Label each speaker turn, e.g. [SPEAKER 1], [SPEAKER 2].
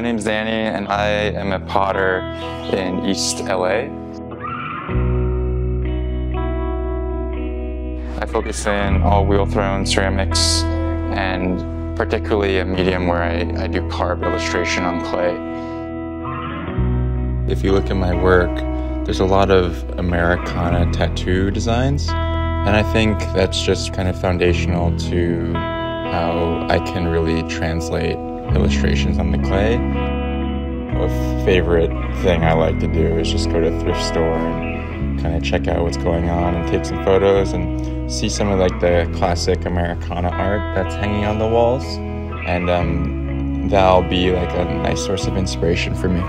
[SPEAKER 1] name's Danny, and I am a potter in East LA. I focus in all wheel thrown ceramics and particularly a medium where I, I do carved illustration on clay. If you look at my work, there's a lot of Americana tattoo designs, and I think that's just kind of foundational to how I can really translate illustrations on the clay. A favorite thing I like to do is just go to thrift store and kind of check out what's going on and take some photos and see some of like the classic Americana art that's hanging on the walls. And um, that'll be like a nice source of inspiration for me.